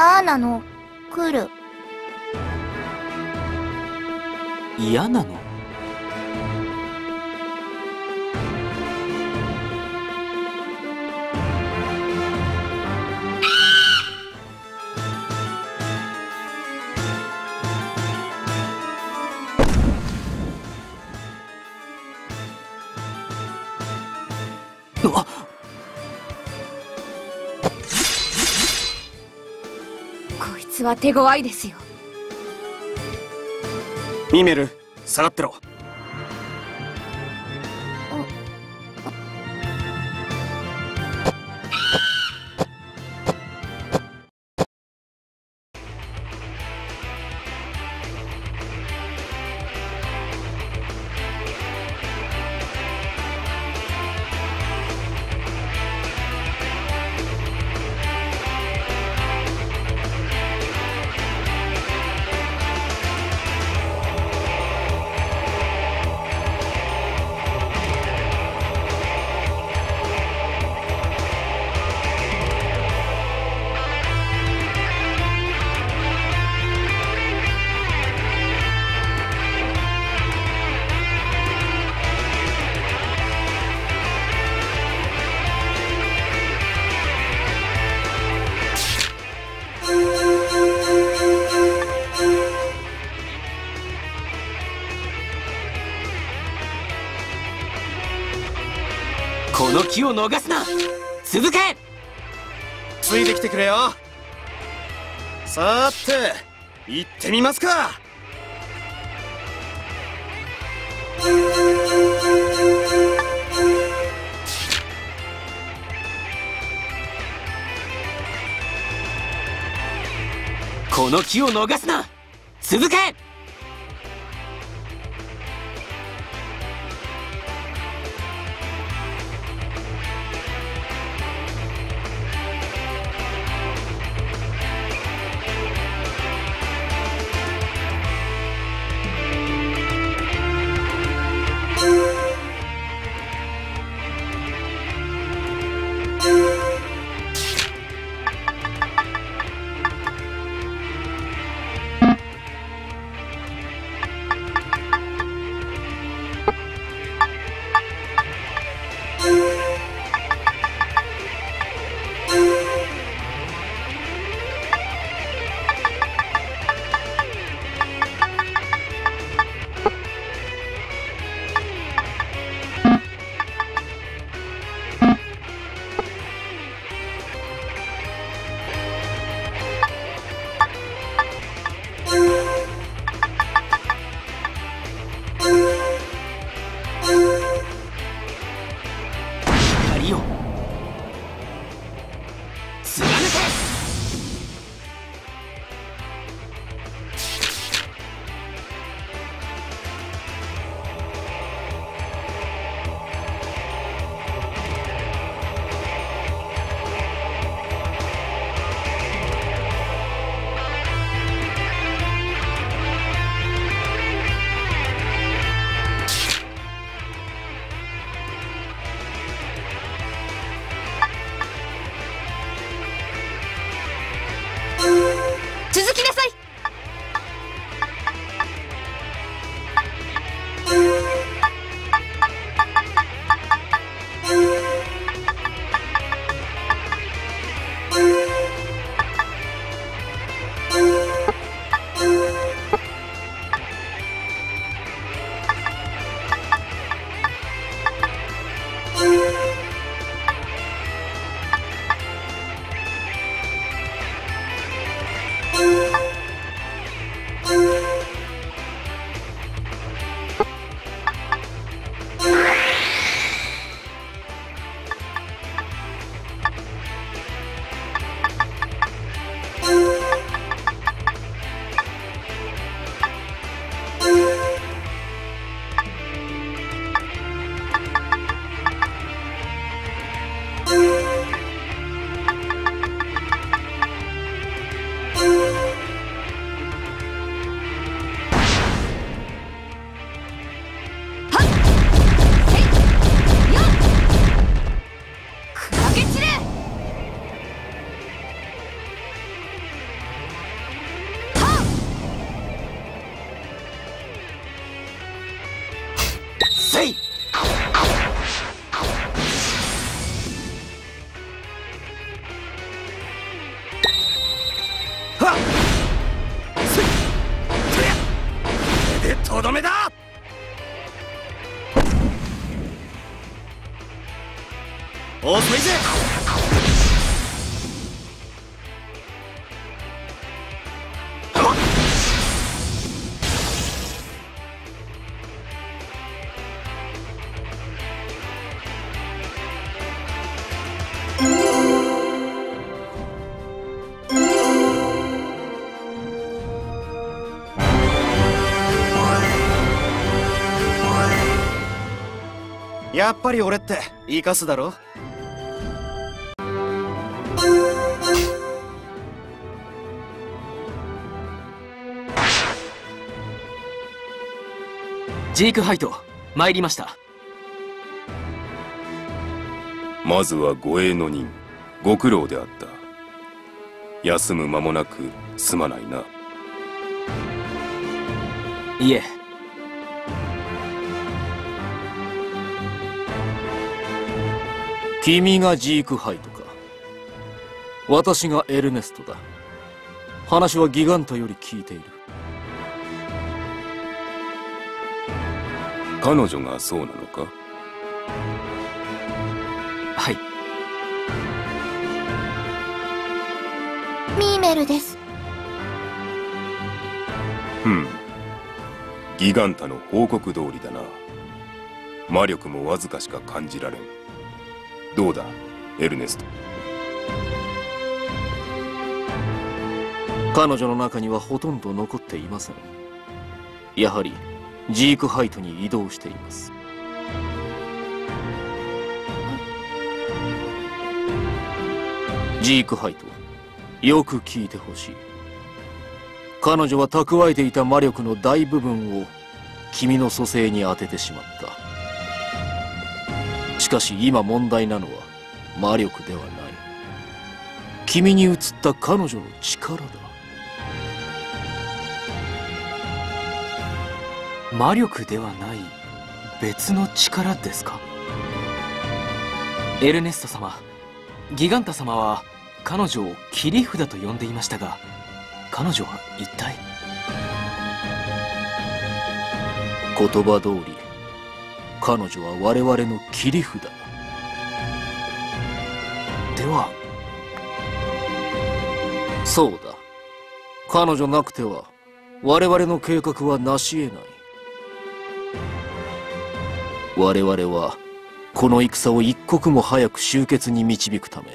嫌なの？来る。嫌なの？は手強いですよ。ミメル下がってろ。この機を逃すな。続け。ついてきてくれよ。さーて行ってみますか。この機を逃すな。続けやっぱり俺って生かすだろ？ジークハイト参りました。まずは護衛の任ご苦労であった。休む間もなくすまないな。いえ君がジークハイトか。私がエルネストだ。話はギガンタより聞いている。彼女がそうなのか？はい。ミーメルです。うん。ギガンタの報告通りだな。魔力もわずかしか感じられんどうだエルネスト？彼女の中にはほとんど残っていません。やはりジークハイトに移動しています。ジークハイトよく聞いてほしい。彼女は蓄えていた魔力の大部分を君の蘇生に当ててしまった。しかし今問題なのは魔力ではない。君に移った彼女の力だ。魔力ではない別の力ですか？エルネスト様ギガンタ様は彼女を切り札と呼んでいましたが彼女は一体？言葉通り彼女は我々の切り札では。そうだ。彼女なくては我々の計画は成し得ない。我々はこの戦を一刻も早く終結に導くため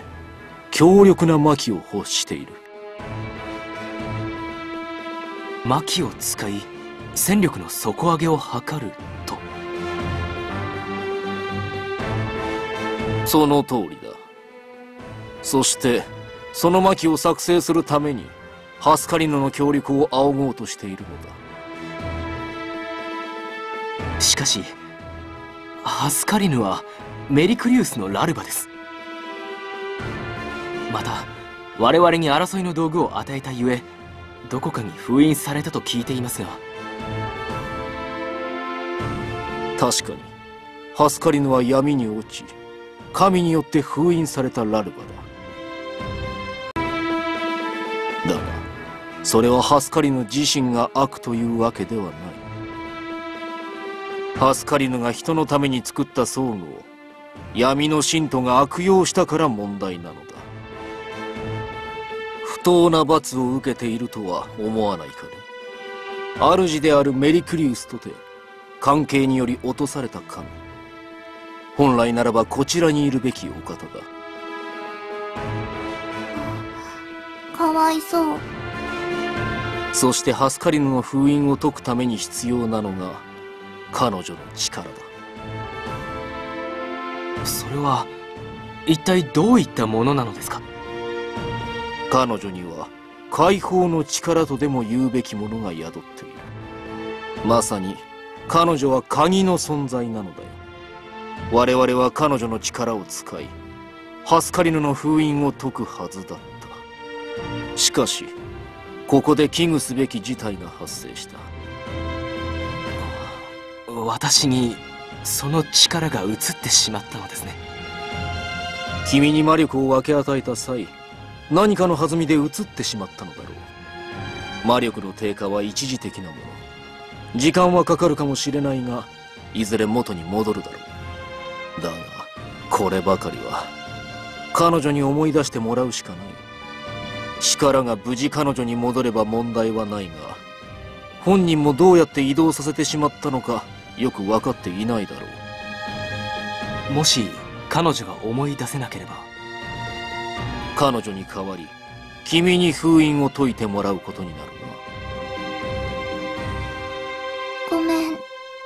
強力な魔器を欲している。魔器を使い戦力の底上げを図る。その通りだ。そしてその魔器を作成するためにハスカリノの協力を仰ごうとしているのだ。しかしハスカリヌはメリクリウスのラルバです。また我々に争いの道具を与えたゆえどこかに封印されたと聞いていますが。確かにハスカリヌは闇に落ち神によって封印されたラルバだ。だがそれはハスカリヌ自身が悪というわけではない。ハスカリヌが人のために作った装具を闇の信徒が悪用したから問題なのだ。不当な罰を受けているとは思わないかね。主であるメリクリウスとて関係により落とされた神。本来ならばこちらにいるべきお方だ。かわいそう。そしてハスカリヌの封印を解くために必要なのが彼女の力だ。それは一体どういったものなのですか？彼女には解放の力とでも言うべきものが宿っている。まさに彼女は鍵の存在なのだ。よ我々は彼女の力を使いハスカリヌの封印を解くはずだった。しかしここで危惧すべき事態が発生した。私にその力が移ってしまったのですね。君に魔力を分け与えた際何かの弾みで移ってしまったのだろう。魔力の低下は一時的なもの。時間はかかるかもしれないがいずれ元に戻るだろうだがこればかりは彼女に思い出してもらうしかない。力が無事彼女に戻れば問題はないが本人もどうやって移動させてしまったのかよく分かっていないだろう。もし彼女が思い出せなければ。彼女に代わり君に封印を解いてもらうことになるごめん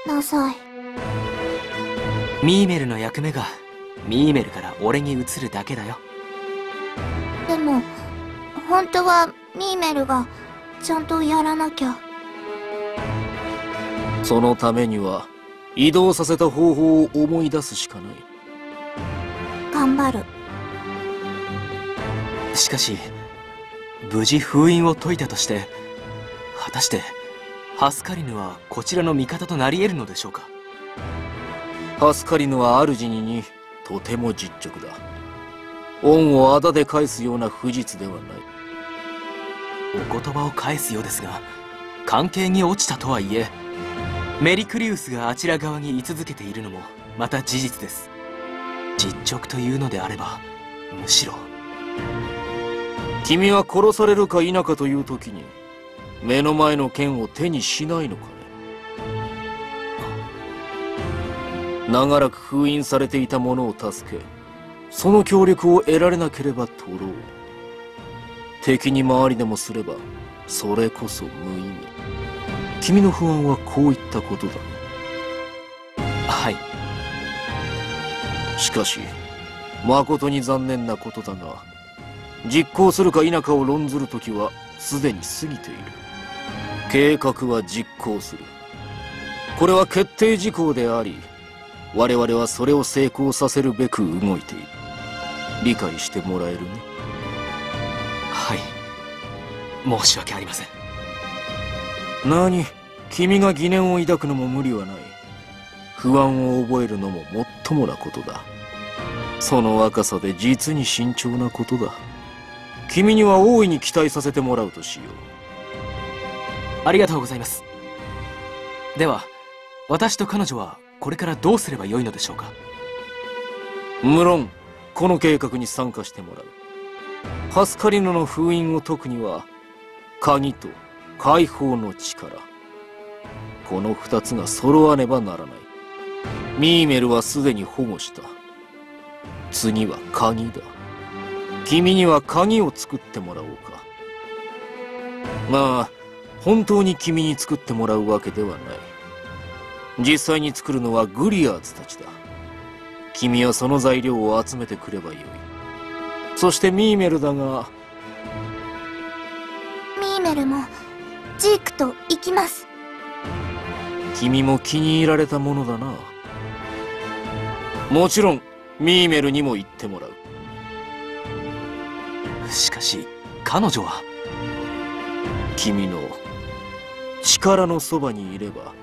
なさい。ミーメルの役目がミーメルから俺に移るだけだよでも、本当はミーメルがちゃんとやらなきゃ。なそのためには移動させた方法を思い出すしかない頑張る。しかし無事封印を解いたとして果たしてハスカリヌはこちらの味方となり得るのでしょうか？ハスカリヌは主ににとても実直だ。恩をあだで返すような不実ではない。お言葉を返すようですが関係に落ちたとはいえメリクリウスがあちら側に居続けているのもまた事実です。実直というのであればむしろ。君は殺されるか否かという時に目の前の剣を手にしないのか長らく封印されていた者を助けその協力を得られなければ取ろう。敵に回りでもすればそれこそ無意味。君の不安はこういったことだ。はい。しかし誠に残念なことだが実行するか否かを論ずる時はすでに過ぎている。計画は実行する。これは決定事項であり我々はそれを成功させるべく動いている。理解してもらえるね？はい。申し訳ありません。何？君が疑念を抱くのも無理はない。不安を覚えるのももっともなことだ。その若さで実に慎重なことだ。君には大いに期待させてもらうとしよう。ありがとうございます。では私と彼女はこれからどうすればよいのでしょうか？無論この計画に参加してもらう。ハスカリノの封印を解くには鍵と解放の力。この二つが揃わねばならない。ミーメルはすでに保護した。次は鍵だ。君には鍵を作ってもらおうか。まあ本当に君に作ってもらうわけではない。実際に作るのはグリアーズたちだ。君はその材料を集めてくればよい。そしてミーメルだが。ミーメルも、ジークと行きます。君も気に入られたものだな。もちろんミーメルにも言ってもらう。しかし彼女は。君の力のそばにいれば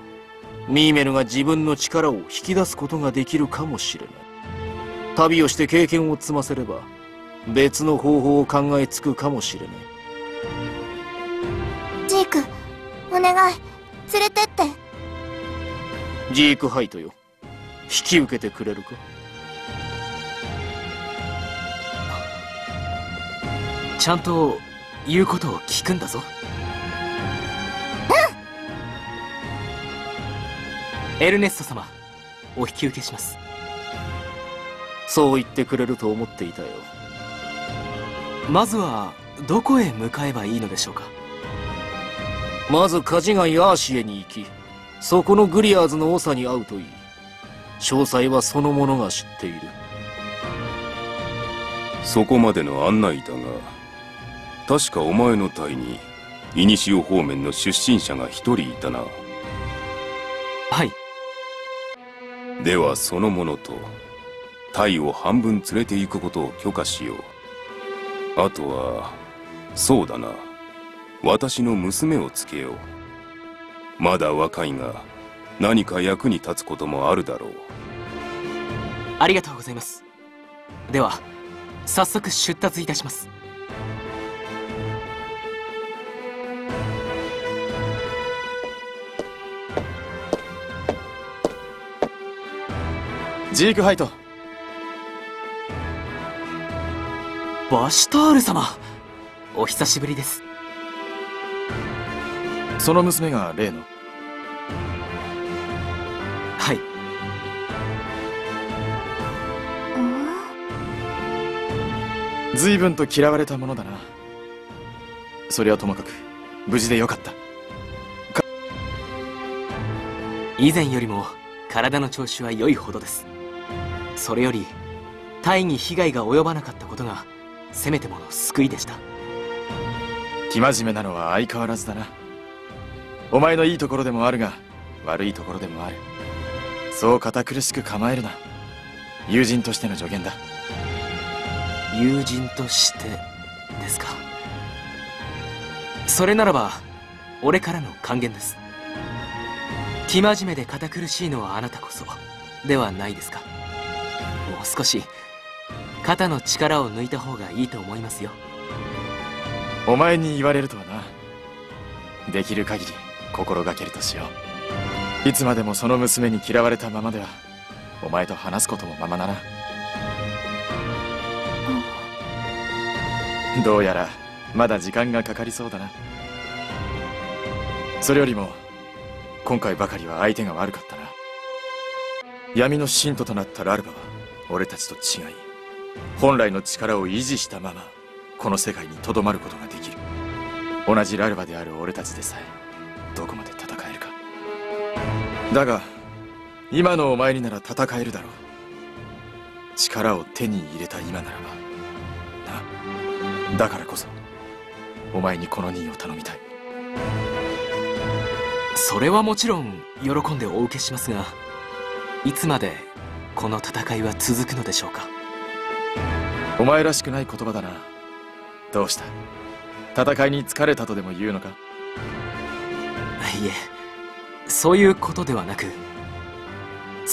ミーメルが自分の力を引き出すことができるかもしれない。旅をして経験を積ませれば別の方法を考えつくかもしれない。ジーク、お願い、連れてって。ジークハイトよ。引き受けてくれるか？ちゃんと言うことを聞くんだぞエルネスト様お引き受けします。そう言ってくれると思っていたよ。まずはどこへ向かえばいいのでしょうか？まずカジガイアーシエに行きそこのグリアーズの長に会うといい。詳細はその者が知っている。そこまでの案内だが確かお前の隊にイニシオ方面の出身者が一人いたな。はいではその者と隊を半分連れて行くことを許可しよう。あとはそうだな。私の娘をつけよう。まだ若いが何か役に立つこともあるだろう。ありがとうございます。では早速出立いたします。ジークハイト。バシュタール様。お久しぶりです。その娘が例の。はい。随分と嫌われたものだな。それはともかく無事でよかった。以前よりも体の調子は良いほどですそれよりタイに被害が及ばなかったことがせめてもの救いでした。生真面目なのは相変わらずだな。お前のいいところでもあるが悪いところでもある。そう堅苦しく構えるな。友人としての助言だ。友人としてですか。それならば俺からの還元です。生真面目で堅苦しいのはあなたこそではないですかもう少し肩の力を抜いた方がいいと思いますよ。お前に言われるとはな。できる限り心がけるとしよう。いつまでもその娘に嫌われたままではお前と話すこともままならどうやらまだ時間がかかりそうだな。それよりも今回ばかりは相手が悪かったな。闇の信徒となったラルバは俺たちと違い本来の力を維持したままこの世界にとどまることができる。同じラルバである俺たちでさえどこまで戦えるか。だが今のお前になら戦えるだろう。力を手に入れた今ならばな。だからこそお前にこの任を頼みたい。それはもちろん喜んでお受けしますがいつまでこの戦いは続くのでしょうか？お前らしくない言葉だな。どうした？戦いに疲れたとでも言うのか？いえそういうことではなく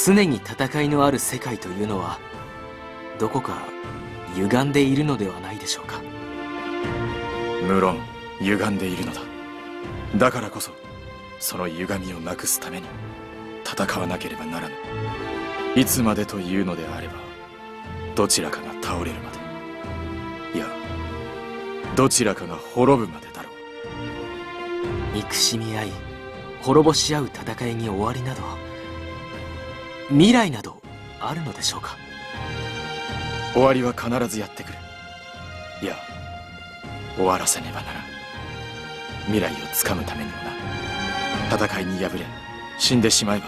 常に戦いのある世界というのはどこか歪んでいるのではないでしょうか？無論歪んでいるのだ。だからこそその歪みをなくすために戦わなければならぬいつまでというのであればどちらかが倒れるまでいやどちらかが滅ぶまでだろう。憎しみ合い滅ぼし合う戦いに終わりなど未来などあるのでしょうか？終わりは必ずやってくる。いや終わらせねばならん。未来をつかむためにもな。戦いに敗れ死んでしまえば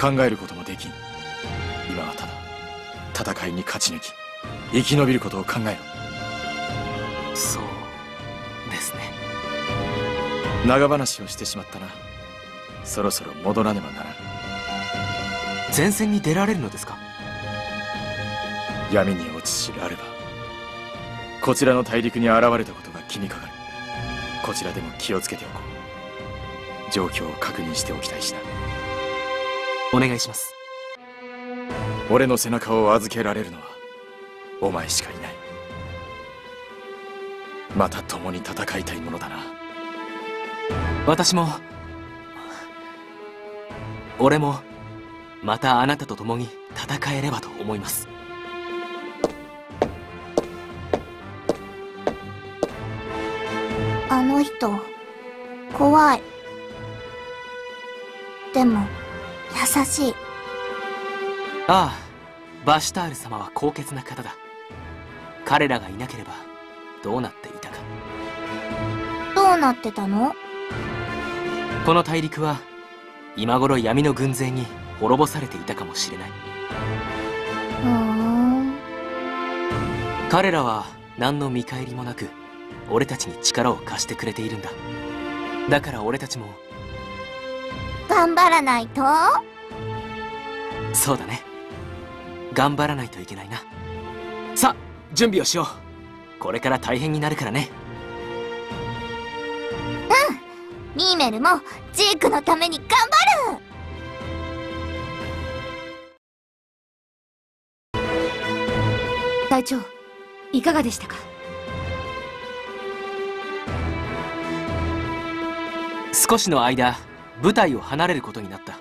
考えることもできん今はただ戦いに勝ち抜き生き延びることを考えろ。そうですね。長話をしてしまったな。そろそろ戻らねばならん。前線に出られるのですか？闇に落ちしラルバこちらの大陸に現れたことが気にかかる。こちらでも気をつけておこう。状況を確認しておきたいしな。お願いします俺の背中を預けられるのはお前しかいないまた共に戦いたいものだな私も俺もまたあなたと共に戦えればと思いますあの人、怖い。でも、優しい。ああバシュタール様は高潔な方だ。彼らがいなければどうなっていたか。どうなってたの？この大陸は今頃闇の軍勢に滅ぼされていたかもしれない。彼らは何の見返りもなく俺たちに力を貸してくれているんだ。だから俺たちも頑張らないと？そうだね頑張らないといけないな。さあ準備をしよう。これから大変になるからね。ミーメルもジークのために頑張る。隊長いかがでしたか？少しの間部隊を離れることになった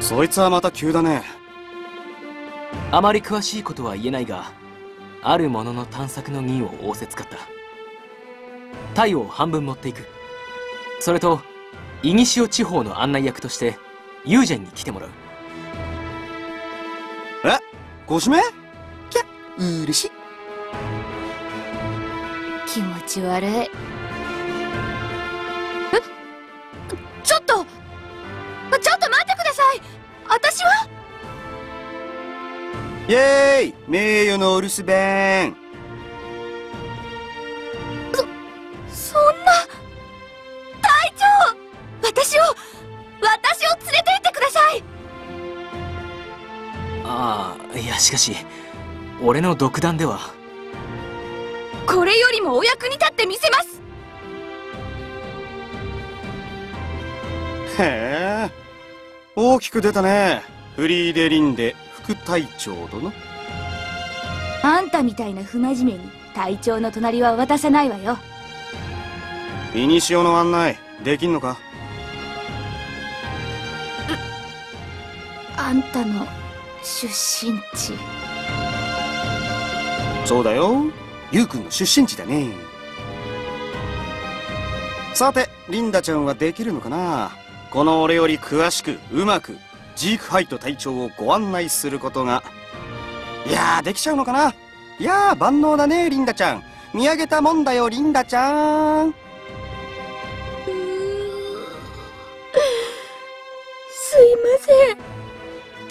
そいつはまた急だね。あまり詳しいことは言えないがあるものの探索の任を仰せつかった。太陽を半分持っていく。それとイニシオ地方の案内役としてユージェンに来てもらう。え？ご指名？キャ嬉し。い気持ち悪いイエーイ。名誉のお留守弁そんな隊長私を私を連れて行ってください。ああいやしかし俺の独断では。これよりもお役に立ってみせます。へえ。大きく出たね。フリーデリンデ副隊長殿？あんたみたいな不真面目に隊長の隣は渡さないわよ。イニシオの案内できんのか？あんたの出身地。そうだよ。ユウ君の出身地だね。さてリンダちゃんはできるのかな？この俺より詳しくうまくジークハイト隊長をご案内することが。いやーできちゃうのかな？いやー万能だねリンダちゃん。見上げたもんだよリンダちゃん。すいません。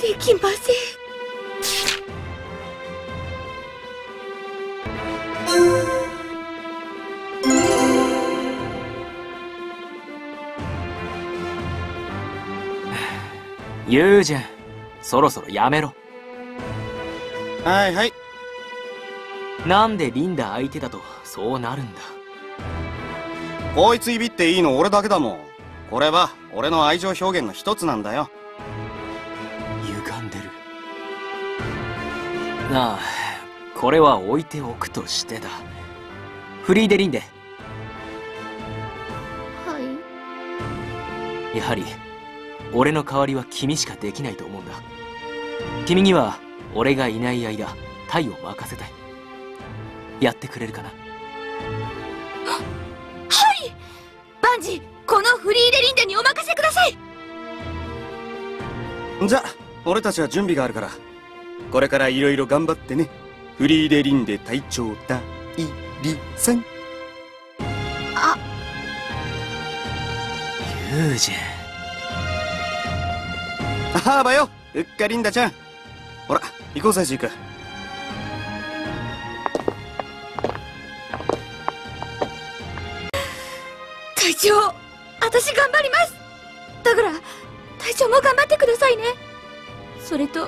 できません。ユージェンそろそろやめろ。はいはい。なんでリンダ相手だとそうなるんだ？こいついびっていいの俺だけだもん。これは俺の愛情表現の一つなんだよ。歪んでる。なあこれは置いておくとしてだ。フリーデリンデはい。やはり俺の代わりは君しかできないと思うんだ。君には俺がいない間タイを任せたい。やってくれるかな？バンジこのフリーデリンデにお任せください！じゃ俺たちは準備があるからこれからいろいろ頑張ってね。フリーデリンデ隊長だいりさん。ユージェンああばよ。うっかりんだちゃん。ほら行こうぜジーク。隊長私頑張ります。だから隊長も頑張ってくださいね。それと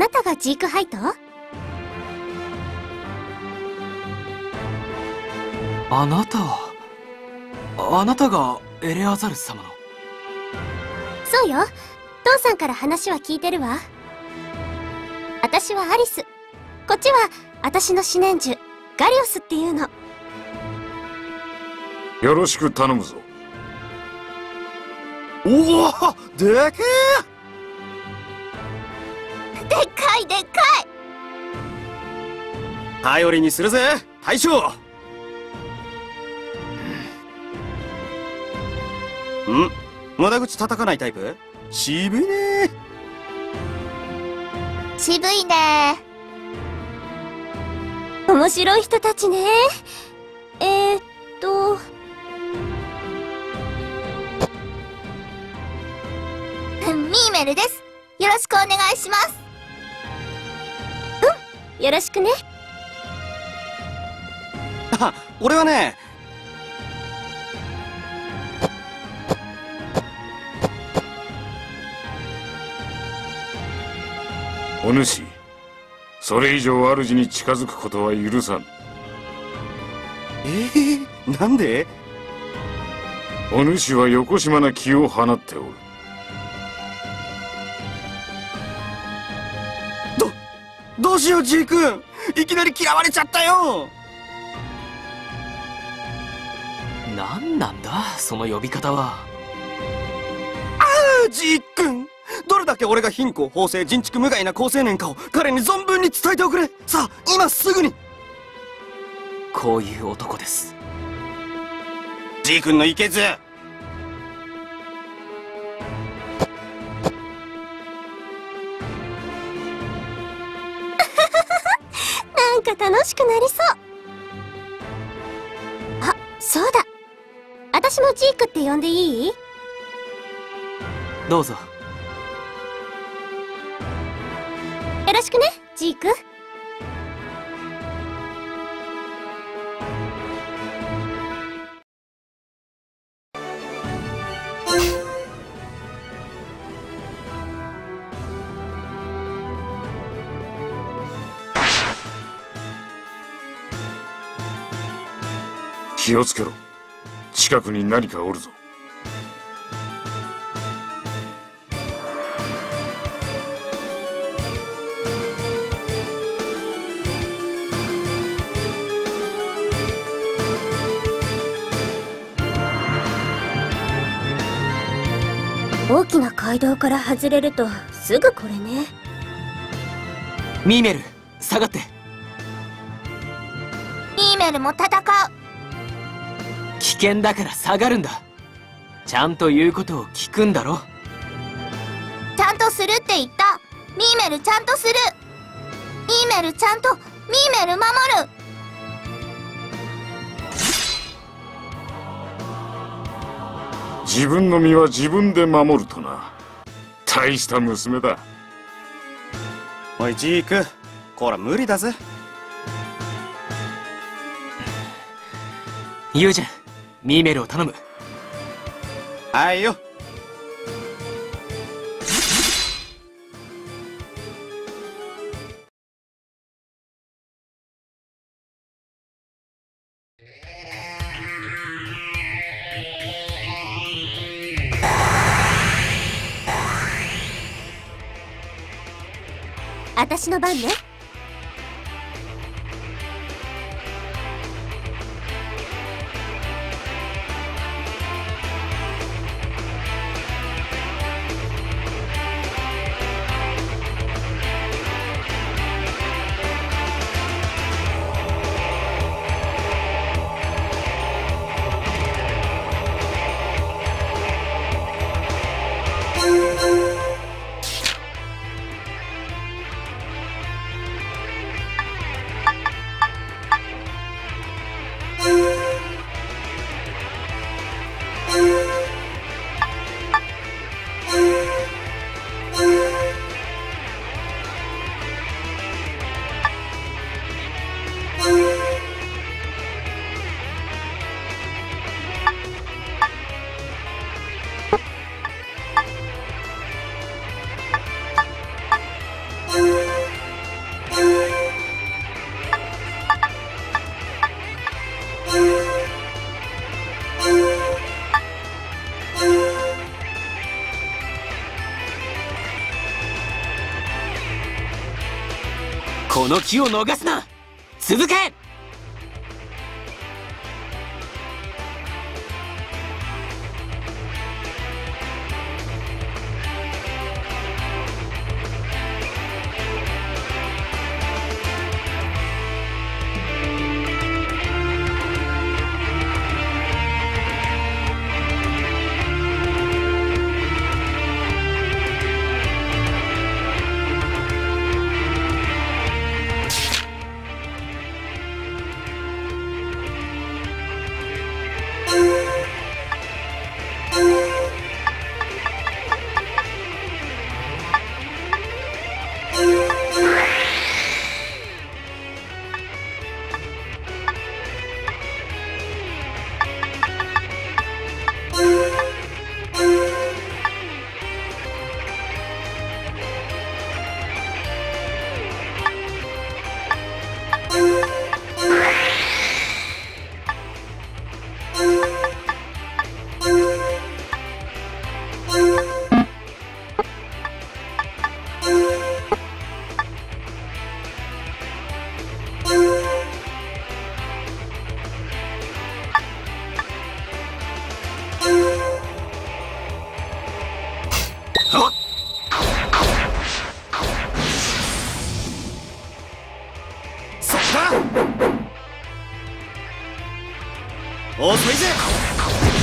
なたがジークハイト？あなたあなたがエレアザルス様の？そうよ。父さんから話は聞いてるわ。私はアリス。こっちは私の思念樹ガリオスっていうの。よろしく頼むぞ。おおでけでっかいでっかい。え頼りにするぜ。隊長ん。無駄口叩かないタイプ？渋いね。渋いね。面白い人たちね。えー、っと。ミーメルです。よろしくお願いします。うんよろしくね。あ俺はねお主それ以上主に近づくことは許さん。えー、なんで？お主はよこしまな気を放っておるどうしようジー君。いきなり嫌われちゃったよ。何なんだその呼び方は。ジー君。どれだけ俺が貧困法制人畜無害な好青年かを彼に存分に伝えておくれ。さあ今すぐに。こういう男です。ジー君のいけずなんか楽しくなりそう。あそうだ。私もジークって呼んでいい？どうぞ。よろしくねジーク気をつけろ。近くに何かおるぞ。大きな街道から外れるとすぐこれね。ミーメル下がって。ミーメルも戦う危険だから下がるんだ。ちゃんと言うことを聞くんだろ。ちゃんとするって言った。ミーメルちゃんとする。ミーメルちゃんとミーメル守る。自分の身は自分で守るとな。大した娘だ。おいジーク。こら無理だぜ。言うじゃんミーメルを頼む。はいよ。私の番ねの機を逃すな。続け！遅いぜ。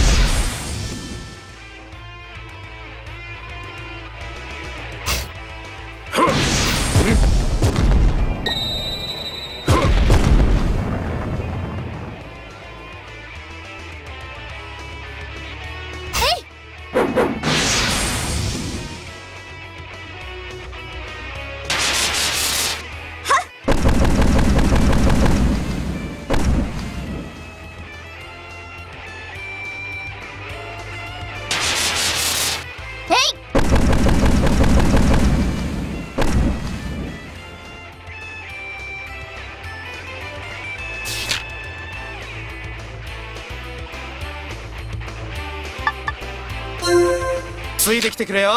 てきてくれよ。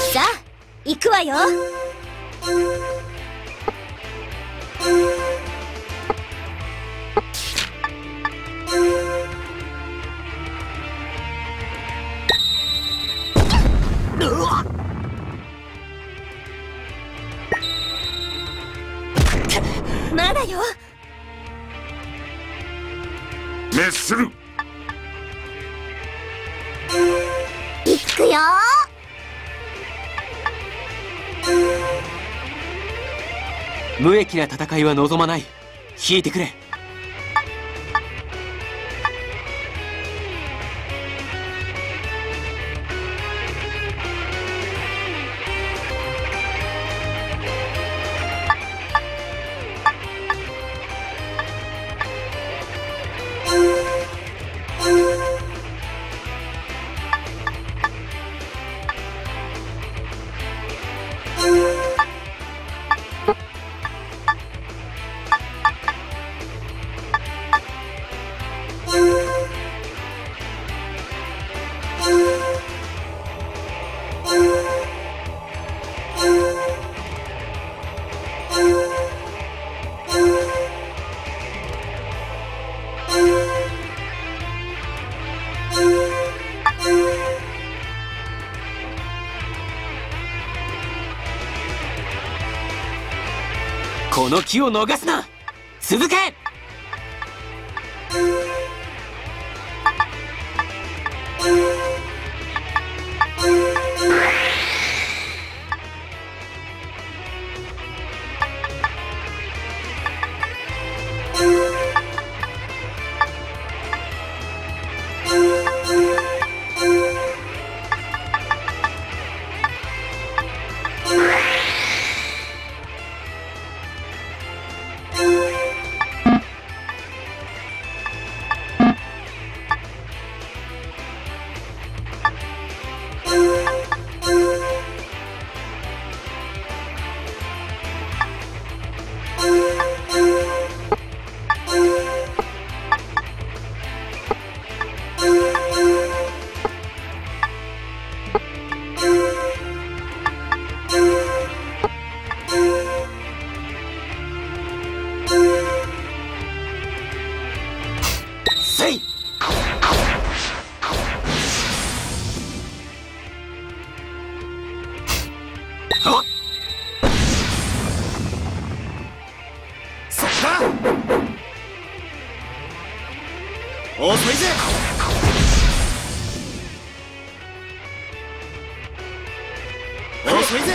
さあ行くわよ。は望まない。引いてくれ。この機を逃すな。続け！遅いぜ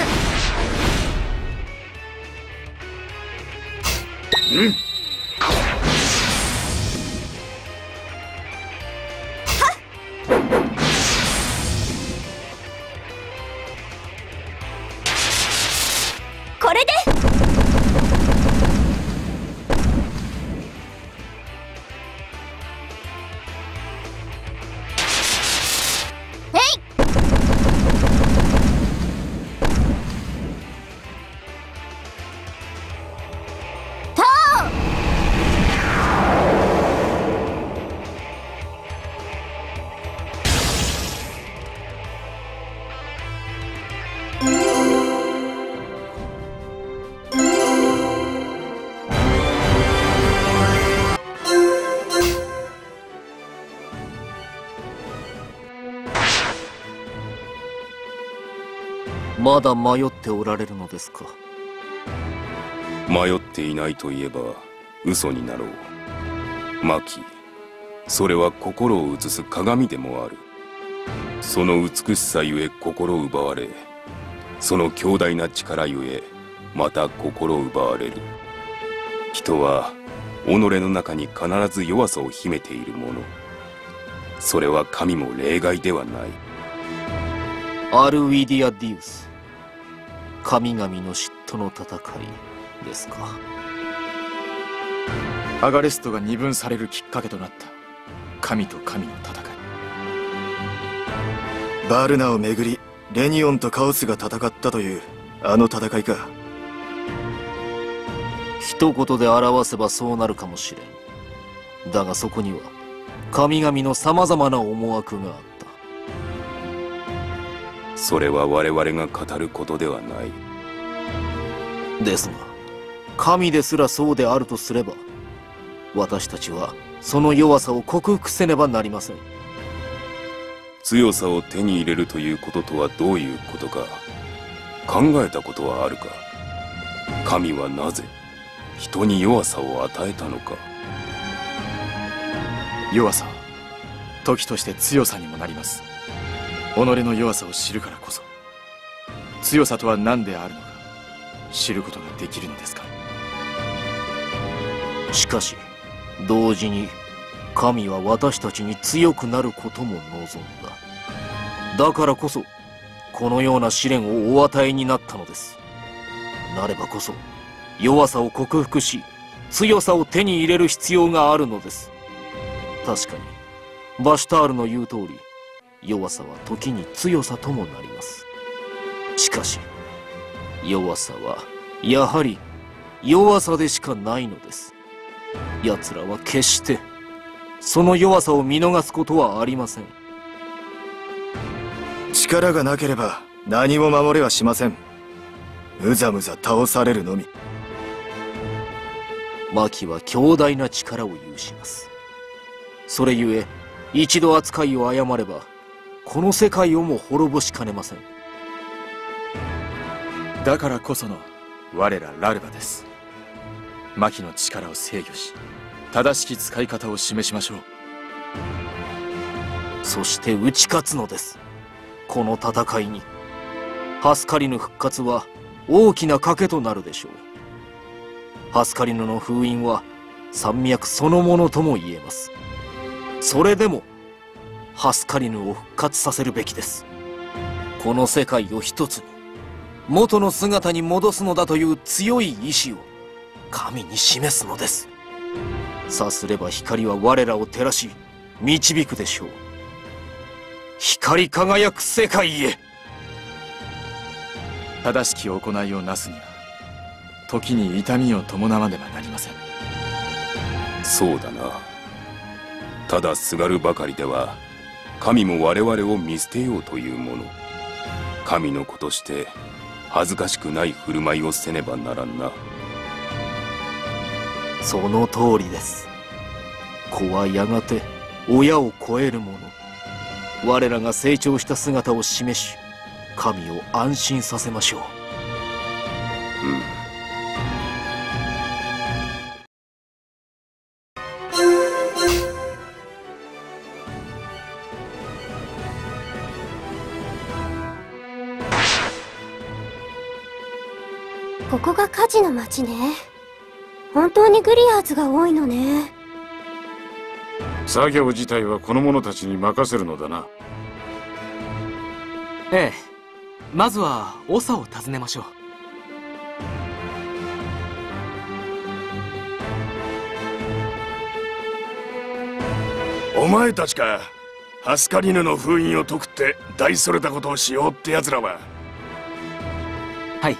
こまだ迷っておられるのですか？迷っていないといえば嘘になろう。マキそれは心を映す鏡でもある。その美しさゆえ心奪われその強大な力ゆえまた心奪われる。人は己の中に必ず弱さを秘めているもの。それは神も例外ではない。アルウィディア・ディウス神々の嫉妬の戦いですか？アガレストが二分されるきっかけとなった。神と神の戦い。バルナをめぐりレニオンとカオスが戦ったというあの戦いか。一言で表せばそうなるかもしれん。だがそこには神々の様々な思惑があったそれは我々が語ることではない。ですが神ですらそうであるとすれば私たちはその弱さを克服せねばなりません。強さを手に入れるということとはどういうことか考えたことはあるか。神はなぜ人に弱さを与えたのか。弱さは時として強さにもなります己の弱さを知るからこそ強さとは何であるのか知ることができるのですか？しかし同時に神は私たちに強くなることも望んだ。だからこそこのような試練をお与えになったのです。なればこそ弱さを克服し強さを手に入れる必要があるのです。確かにバシュタールの言う通り弱さは時に強さともなります。しかし弱さはやはり弱さでしかないのです。奴らは決してその弱さを見逃すことはありません。力がなければ何も守れはしません。むざむざ倒されるのみ。マキは強大な力を有します。それゆえ一度扱いを誤ればこの世界をも滅ぼしかねません。だからこその我らラルバです。マキの力を制御し正しき使い方を示しましょう。そして打ち勝つのです。この戦いに。ハスカリヌ復活は大きな賭けとなるでしょう。ハスカリヌの封印は山脈そのものとも言えます。それでもハスカリヌを復活させるべきです。この世界を一つに元の姿に戻すのだという強い意志を神に示すのです。さすれば光は我らを照らし導くでしょう。光り輝く世界へ。正しき行いをなすには時に痛みを伴わねばなりません。そうだな。ただすがるばかりでは神も我々を見捨てようというもの。神の子として恥ずかしくない振る舞いをせねばならんな。その通りです。子はやがて親を超えるもの。我らが成長した姿を示し神を安心させましょう。うんの町ね。本当にグリアーズが多いのね。作業自体はこの者たちに任せるのだな。ええ。まずは長を訪ねましょう。お前たちか。ハスカリヌの封印を解くって大それたことをしようって奴らは。はい。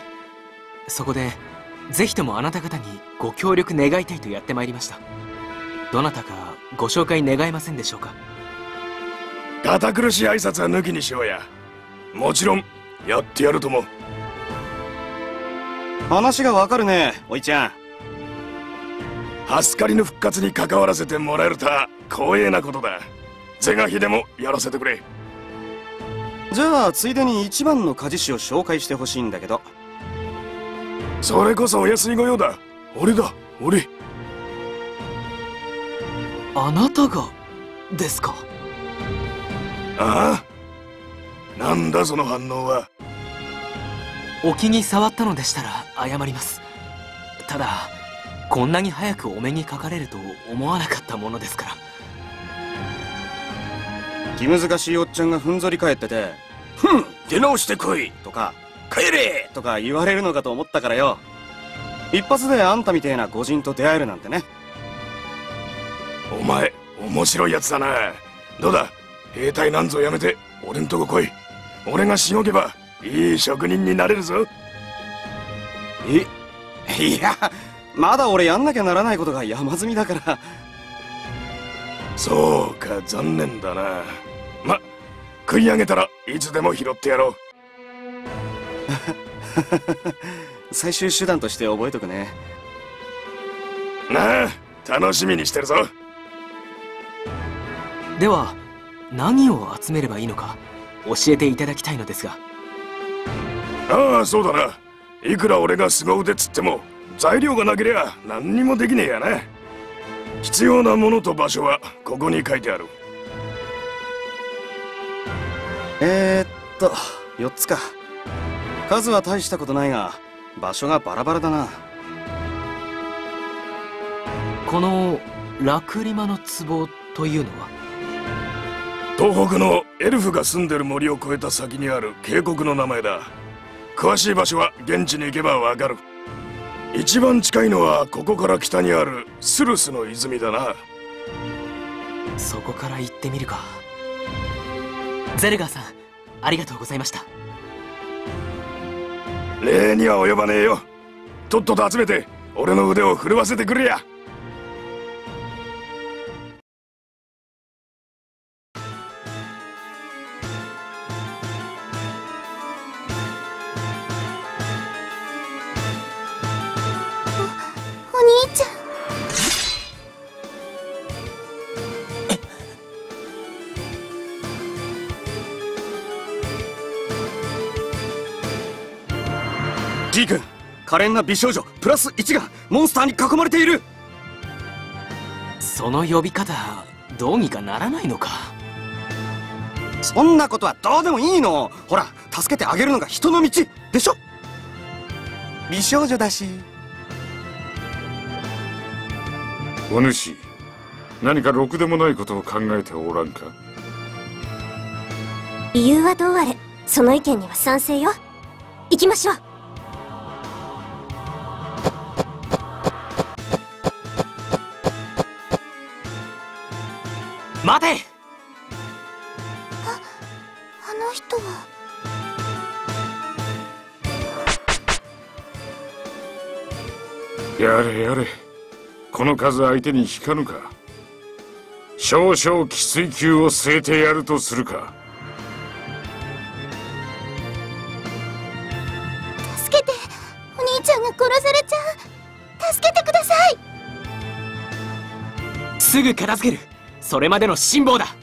そこでぜひともあなた方にご協力願いたいとやってまいりました。どなたかご紹介願えませんでしょうか？堅苦しい挨拶は抜きにしようや。もちろんやってやるとも話がわかるねおいちゃん。ハスカリヌ復活に関わらせてもらえるとは光栄なことだ。是が非でもやらせてくれ。じゃあついでに一番の鍛冶師を紹介してほしいんだけどそれこそお安い御用だ。俺だ俺。あなたがですか？ああ。なんだその反応は。お気に障ったのでしたら謝ります。ただこんなに早くお目にかかれると思わなかったものですから。気難しいおっちゃんがふんぞり返ってて「ふん出直してこい!」とか「帰れ!」とか言われるのかと思ったからよ。一発であんたみてえな御人と出会えるなんてね。お前面白いやつだな。どうだ？兵隊なんぞやめて俺んとこ来い。俺がしごけばいい職人になれるぞ。えいやまだ俺やんなきゃならないことが山積みだから。そうか残念だな。ま食い上げたらいつでも拾ってやろう 最終手段として覚えとくね。なあ楽しみにしてるぞ。では何を集めればいいのか教えていただきたいのですが。ああそうだな。いくら俺が凄腕つっても材料がなけりゃ何にもできねえやな。必要なものと場所はここに書いてある。えー、っと4つか数は大したことないが場所がバラバラだな。このラクリマの壺というのは？東北のエルフが住んでる森を越えた先にある渓谷の名前だ。詳しい場所は現地に行けばわかる。一番近いのはここから北にあるスルスの泉だな。そこから行ってみるか。ゼルガーさんありがとうございました礼には及ばねえよ。とっとと集めて俺の腕を震わせてくれや。可憐な美少女プラス1がモンスターに囲まれている。その呼び方どうにかならないのか？そんなことはどうでもいいの。ほら助けてあげるのが人の道でしょ？美少女だし。お主何かろくでもないことを考えておらんか？理由はどうあれその意見には賛成よ。行きましょう待て。あの人は。やれやれ。この数相手に引かぬか。少々きつい球を据えてやるとするか。助けてお兄ちゃんが殺されちゃう。助けてください。すぐ片付けるそれまでの辛抱だ。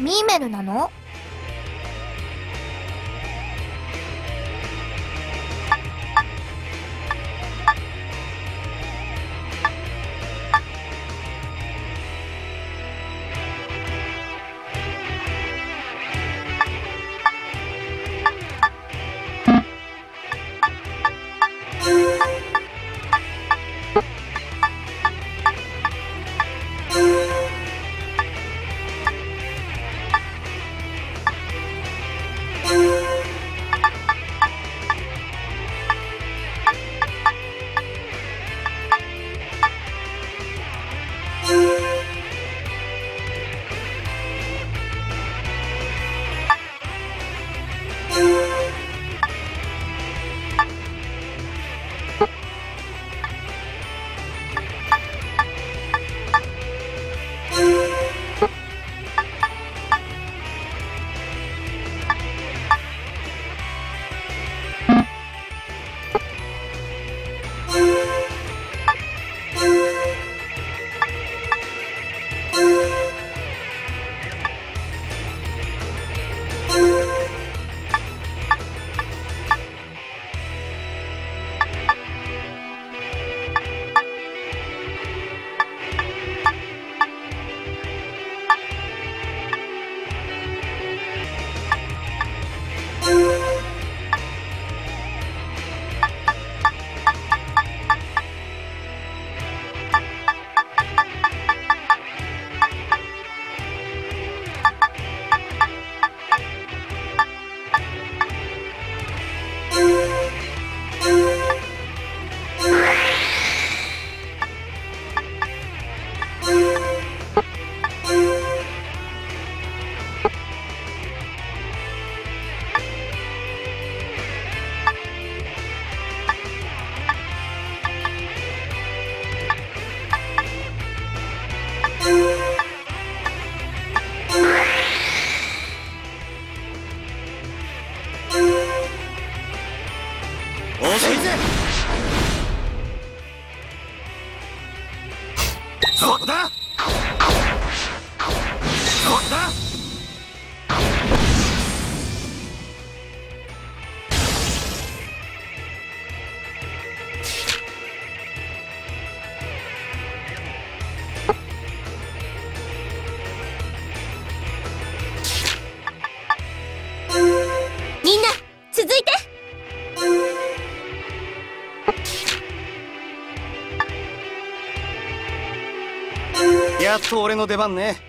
ミーメルなの？やっと俺の出番ね。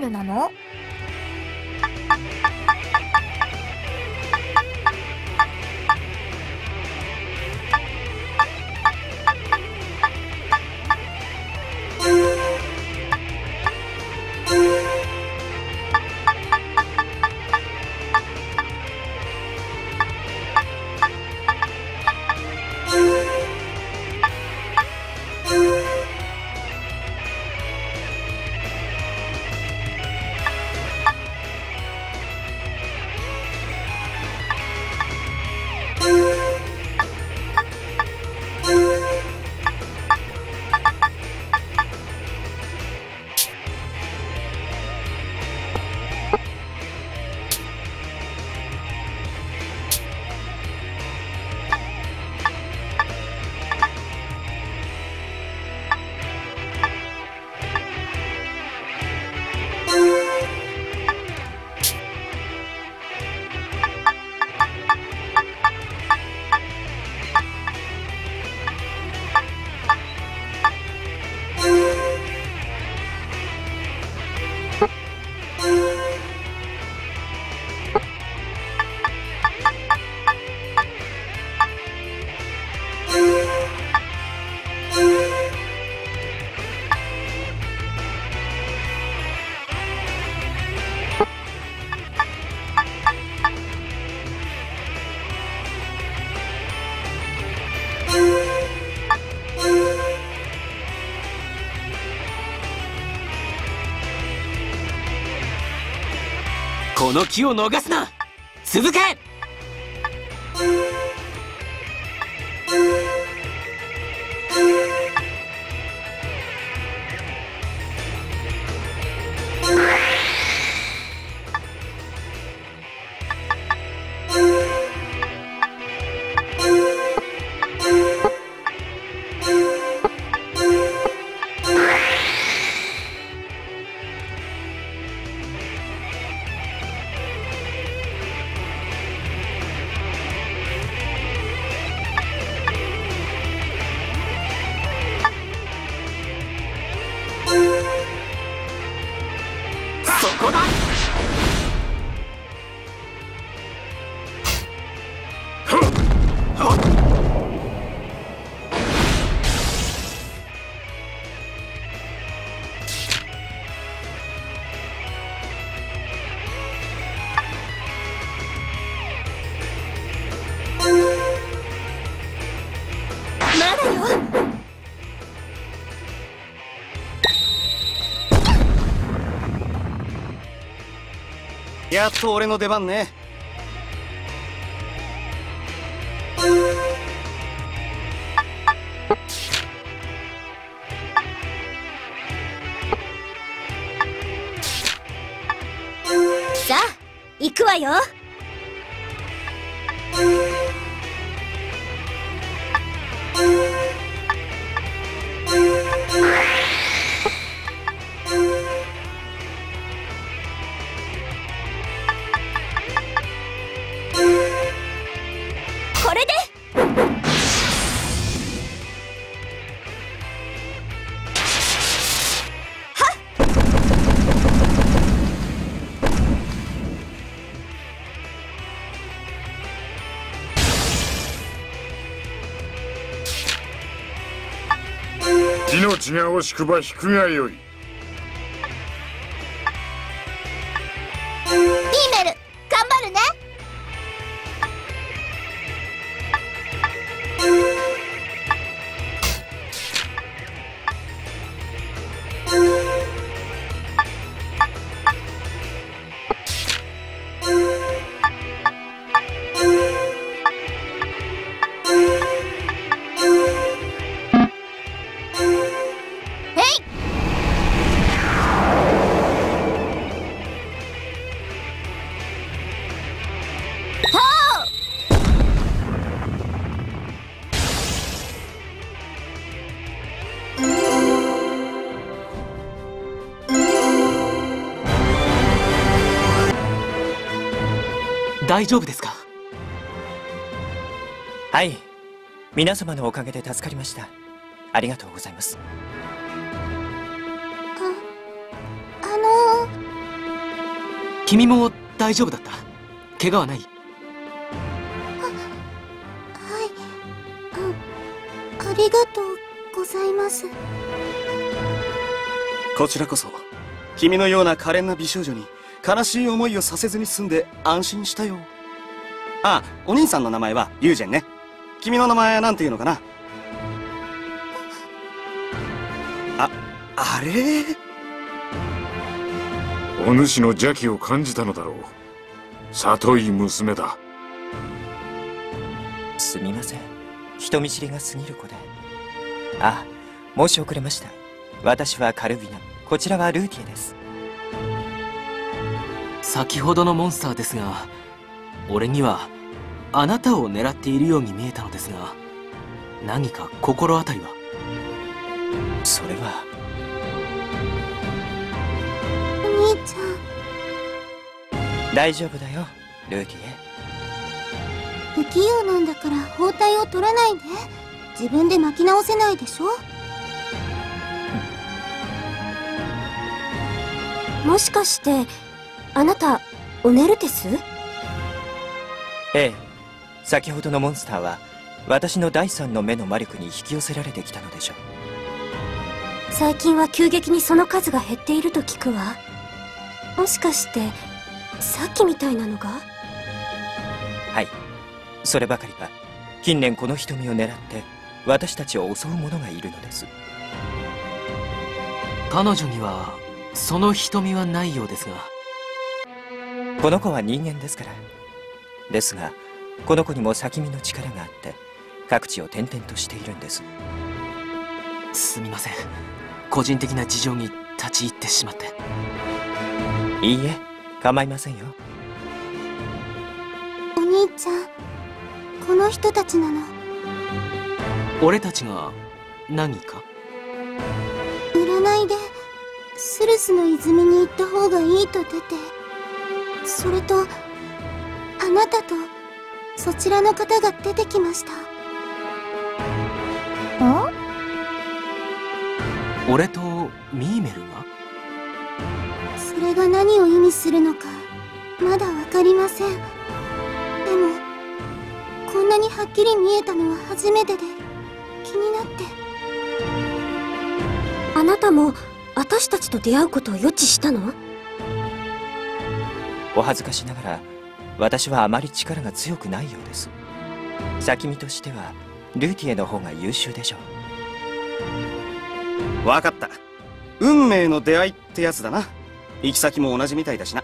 ルなの？の機を逃すな。続けやっと俺の出番ね。命が惜しくば引くがよい。大丈夫ですか？はい。皆様のおかげで助かりました。ありがとうございます。あの君も大丈夫だった？怪我はない？ありがとうございます。こちらこそ君のような可憐な美少女に悲しい思いをさせずに済んで安心したよ。あお兄さんの名前はユージェンね。君の名前なんていうのかな？ああれ？お主の邪気を感じたのだろう。里い娘だ。すみません。人見知りが過ぎる子で。あ申し遅れました。私はカルビナ。こちらはルーティエです先ほどのモンスターですが俺にはあなたを狙っているように見えたのですが何か心当たりは？それは。お兄ちゃん。大丈夫だよルーティエ不器用なんだから包帯を取らないで。自分で巻き直せないでしょ。もしかしてあなたオネルテスええ。先ほどのモンスターは私の第三の目の魔力に引き寄せられてきたのでしょう。最近は急激にその数が減っていると聞くわ。もしかしてさっきみたいなのが？はい。そればかりか。近年この瞳を狙って私たちを襲う者がいるのです。彼女にはその瞳はないようですがこの子は人間ですから。ですがこの子にも先見の力があって各地を転々としているんです。すみません。個人的な事情に立ち入ってしまって。いいえ構いませんよ。お兄ちゃんこの人たちなの。俺たちが何か？占いでスルスの泉に行った方がいいと出てそれとあなたとそちらの方が出てきました。俺とミーメルが？それが何を意味するのかまだわかりません。でもこんなにはっきり見えたのは初めてで気になって。あなたも私たちと出会うことを予知したの？お恥ずかしながら私はあまり力が強くないようです。先見としてはルーティエの方が優秀でしょう。わかった。運命の出会いってやつだな。行き先も同じみたいだしな。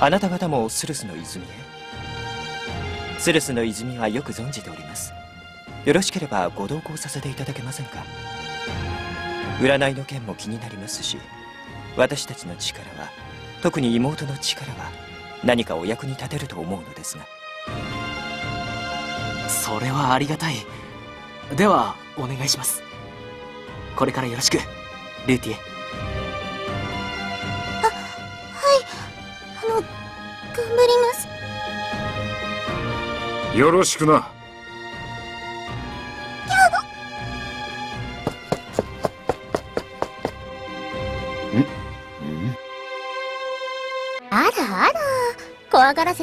あなた方もスルスの泉へ？スルスの泉はよく存じております。よろしければご同行させていただけませんか？占いの件も気になりますし私たちの力は特に妹の力は何かお役に立てると思うのですが。それはありがたい。ではお願いします。これからよろしく。ルーティエ。あの頑張ります。よろしくな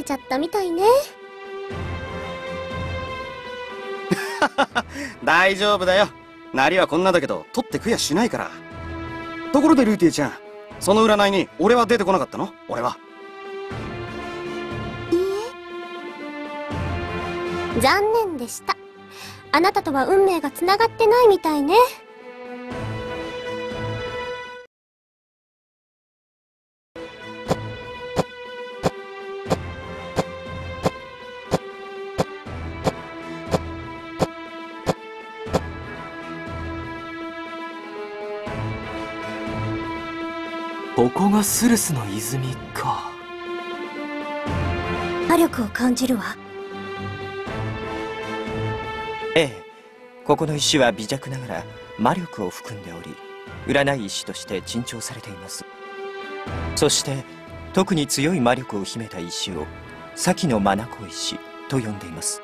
せちゃったみたいね。大丈夫だよ。なりはこんなだけど取ってくやしないから。ところでルーティエちゃんその占いに俺は出てこなかったの？俺は。いいえ。残念でした。あなたとは運命がつながってないみたいねがスルスの泉か。魔力を感じるわ。ええ。ここの石は微弱ながら魔力を含んでおり占い石として珍重されています。そして特に強い魔力を秘めた石を先の眼石と呼んでいます。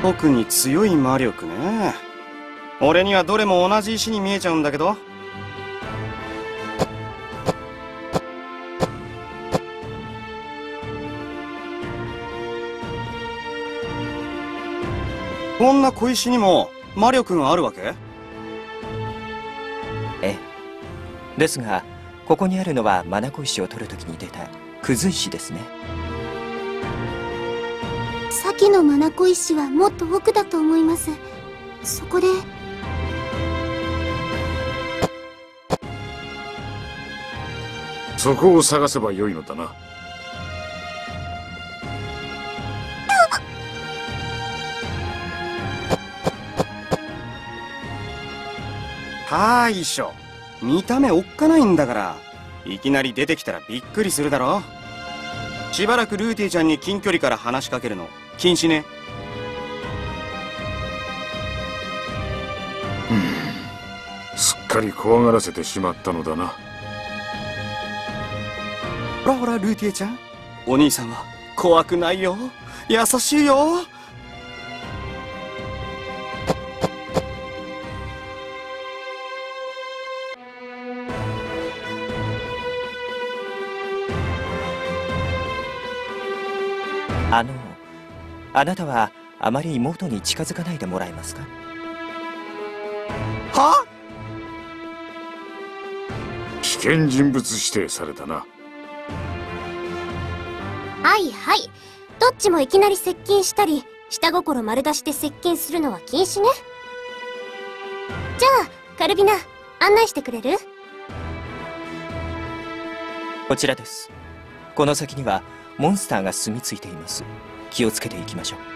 特に強い魔力ね。俺にはどれも同じ石に見えちゃうんだけどこんな小石にも魔力があるわけ？ええ。ですがここにあるのは眼石を取るときに出たクズ石ですね。先の眼石はもっと奥だと思います。そこで。そこを探せばよいのだな大将見た目おっかないんだからいきなり出てきたらびっくりするだろ。しばらくルーティちゃんに近距離から話しかけるの禁止ね。すっかり怖がらせてしまったのだな。ほらほらルーティエちゃん。お兄さんは怖くないよ。優しいよあのあなたはあまり妹に近づかないでもらえますか？は？危険人物指定されたな。はいはい。どっちもいきなり接近したり下心丸出しで接近するのは禁止ね。じゃあカルビナ案内してくれる？こちらです。この先にはモンスターが住み着いています。気をつけていきましょう。